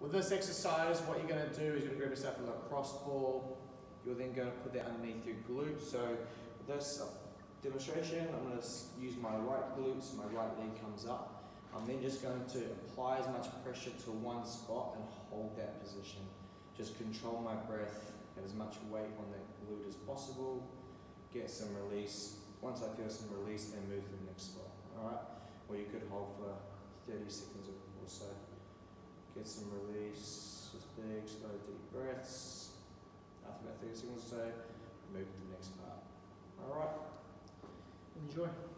With this exercise, what you're going to do is you're going to grab yourself a lacrosse ball. You're then going to put that underneath your glute. So with this uh, demonstration, I'm going to use my right glute, so my right leg comes up. I'm then just going to apply as much pressure to one spot and hold that position. Just control my breath, have as much weight on that glute as possible, get some release. Once I feel some release, then move to the next spot. Alright? Or you could hold for 30 seconds or so. Get some release, just big, slow, deep breaths. After about 30 seconds or so, move to the next part. Alright? Enjoy.